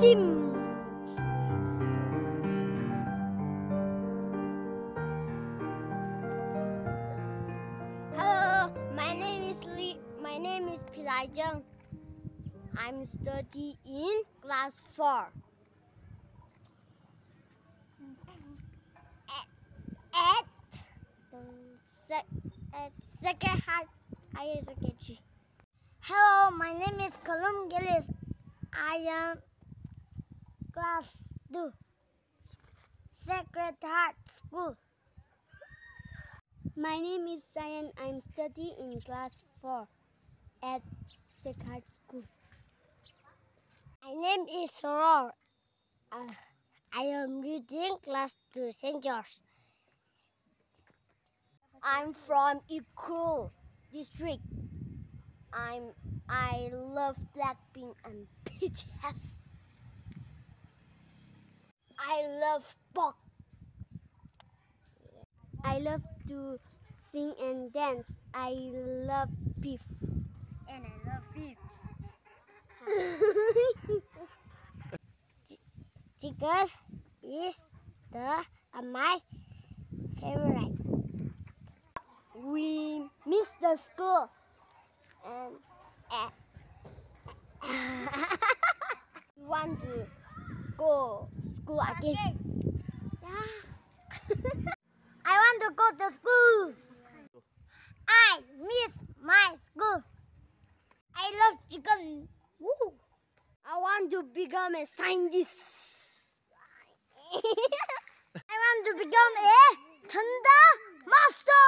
Tim. Hello, my name is Lee. My name is Pilai Jung. I'm studying in class 4. At, at at Heart Higher Secondary. Hello, my name is Colum Gillis. I am class 2. Sacred Heart School. My name is Sayan. I'm studying in class 4 at Sacred Heart School. My name is Soror. Uh, I am reading class 2 St. George. I'm from Ukhrul district. I'm I love Blackpink and BTS. I love pop. I love to sing and dance. I love beef. And I love beef. Chicken is the uh, my favorite. We miss the school and uh, we want to go school again. Yeah. I want to go to school. I miss my school. I love chicken. Woo. I want to become a scientist. I want to become a thunder master.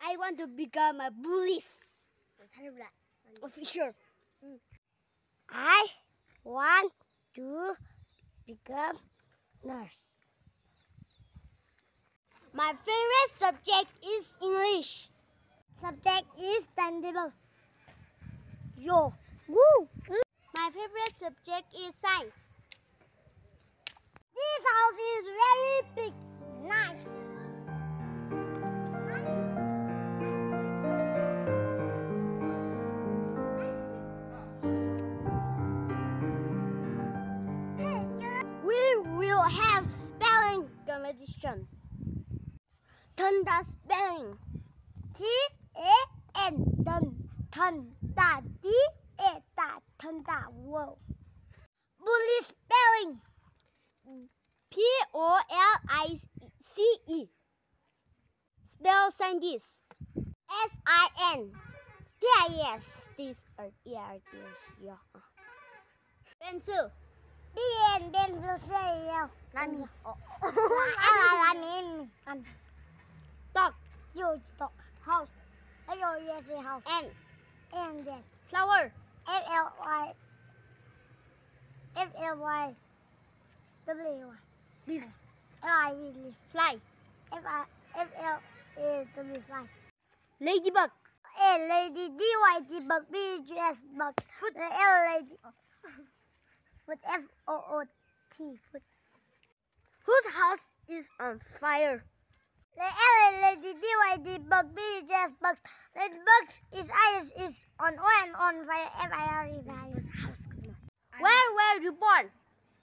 I want to become a police officer. I want to become nurse. My favorite subject is English. Subject is tangible. Yo. Woo. My favorite subject is science. This house is very big. Nice. Competition. Thunder spelling. T A N Dun Thunder D A Ta Thunder Whoa. Bully spelling. P O L I C E. Spell scientist. S I N. T I S. This or E R T S. Yeah. Pencil. B N pencil C L. Lan. L I Lan Lan. Dog. Huge dog. House. H O U S E house. N. N then. Flower. F L Y. F L Y. W Y. Leaves. L I V leaf. Fly. F I F L A W fly. Ladybug. A lady D Y D bug B G S bug. Foot L lady. Foot F O O T foot. Whose house is on fire? The L lady D Y D bug B G S bug. The bug is eyes is on O and on fire F I R E values house. Where were you born?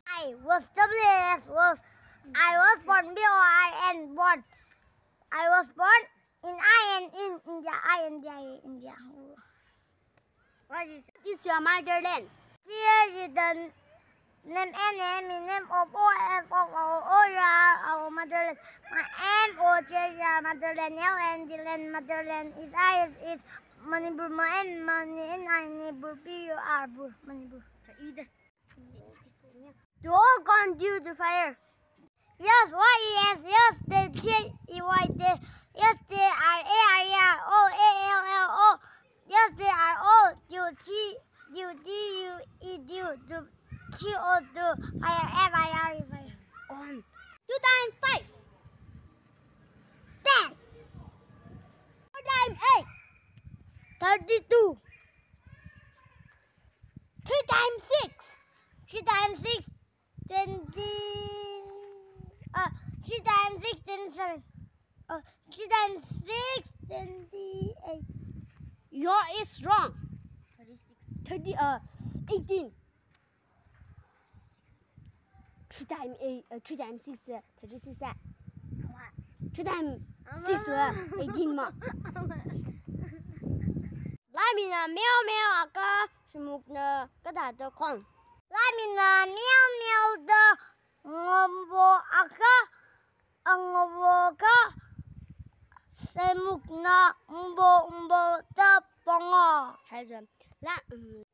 I was W S was I was born B O R N born. I was born in I N in India. I N D I India. What is is your motherland? Here is the name N M E name of O F O O O you are our motherland. My M O J your motherland. L N D land motherland. Is I is Manipur. My N money N I neighbor. B U R Bur Manipur. Either. To all gone due to fire. Yes, Y E S, yes, the J E Y D, yes, they are A R E R O A L L O, yes, they are all due T U D U E due to T O do fire F I R E fire. Gone. Two times five. Ten. Four times eight. Thirty-two. Three times six. Three times six. Twenty. Uh, three times six, twenty-seven. Uh, three times six, twenty-eight. Your is wrong. Thirty-six. 30 uh 18. 3 times 8 uh, 3 times 6 uh, 36 uh, 3 times 6 uh, 18 mà. Lại mình là mèo mèo à cơ,是木呢个大的狂。来mình là mèo mèo的我不啊个，啊我不个，是木呢我不我不的帮我。还是来嗯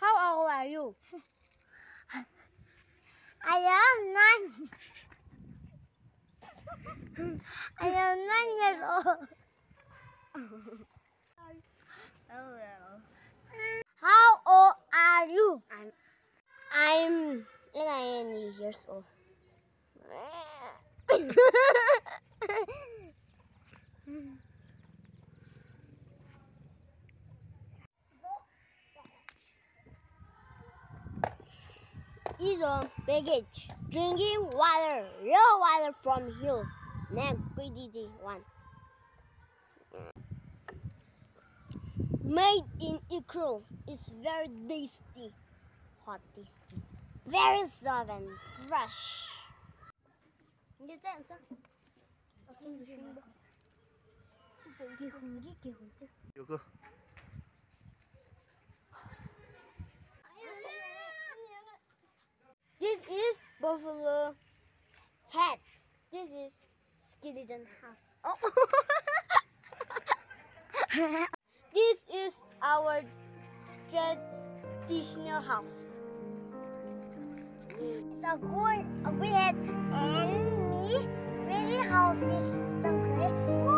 How old are you? I am nine. I am nine years old. How old are you? I'm I'm nine years old. Is a baggage. Drinking water, real water from hill. Next, QDD one. Made in Ukraine. It's very tasty. Hot tasty. Very soft and fresh. 你这 buffalo head. This is skeleton house. Oh. this is our traditional house. The gold we had and me really house is hungry. Oh, the.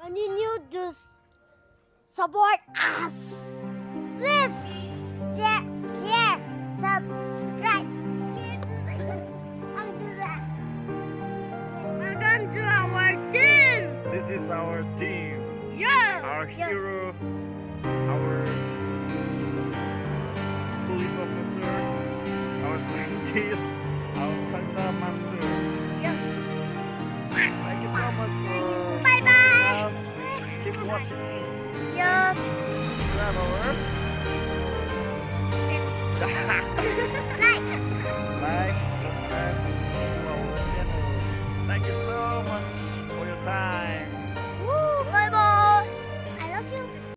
Continue to support us. Please share, share, subscribe. I'll do that. Welcome to our team. This is our team, Yes. our Yes. hero, our police officer, our scientist, our thunder master. Yes. Thank you so much for Keep watching. Yup. Subscribe over. like. Like, subscribe to our channel. Thank you so much for your time. Woo! Bye bye. I love you.